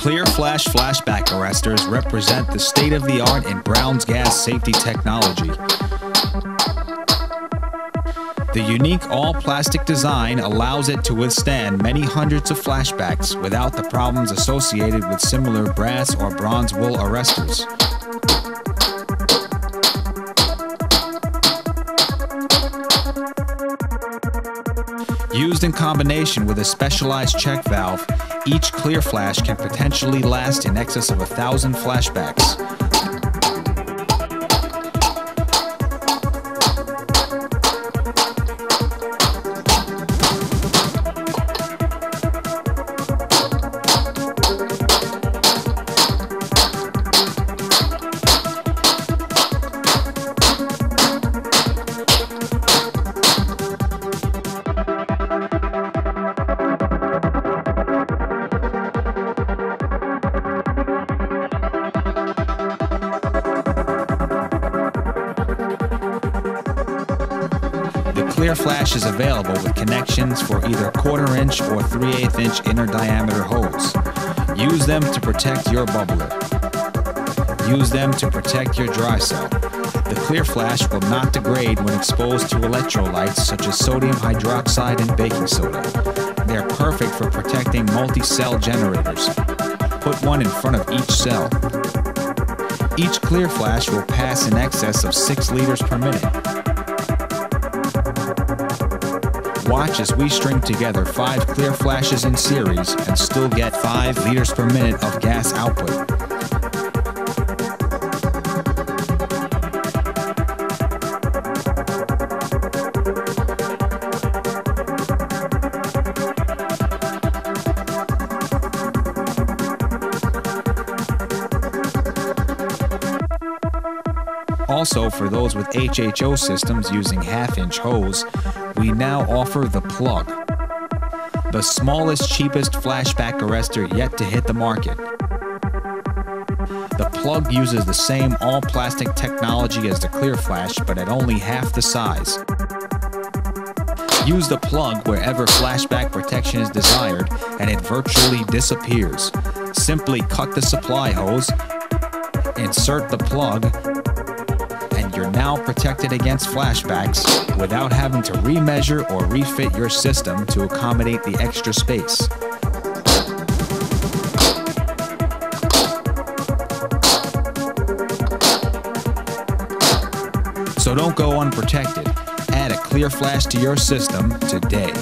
Clear Flash flashback arresters represent the state of the art in Brown's gas safety technology. The unique all plastic design allows it to withstand many hundreds of flashbacks without the problems associated with similar brass or bronze wool arresters. Used in combination with a specialized check valve, each clear flash can potentially last in excess of a thousand flashbacks. Clear Flash is available with connections for either quarter inch or 3 8 inch inner diameter holes. Use them to protect your bubbler. Use them to protect your dry cell. The Clear Flash will not degrade when exposed to electrolytes such as sodium hydroxide and baking soda. They're perfect for protecting multi cell generators. Put one in front of each cell. Each Clear Flash will pass in excess of 6 liters per minute. Watch as we string together five clear flashes in series and still get 5 liters per minute of gas output. Also, for those with HHO systems using half inch hose, we now offer the plug. The smallest, cheapest flashback arrestor yet to hit the market. The plug uses the same all plastic technology as the clear flash, but at only half the size. Use the plug wherever flashback protection is desired, and it virtually disappears. Simply cut the supply hose, insert the plug, you're now protected against flashbacks without having to remeasure or refit your system to accommodate the extra space. So don't go unprotected. Add a clear flash to your system today.